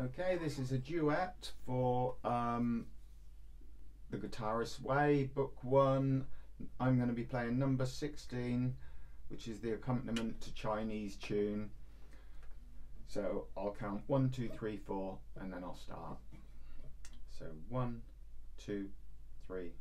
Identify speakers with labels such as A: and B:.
A: Okay, this is a duet for um, the Guitarist's Way, Book One. I'm going to be playing number 16, which is the accompaniment to Chinese tune. So I'll count one, two, three, four, and then I'll start. So one, two, three.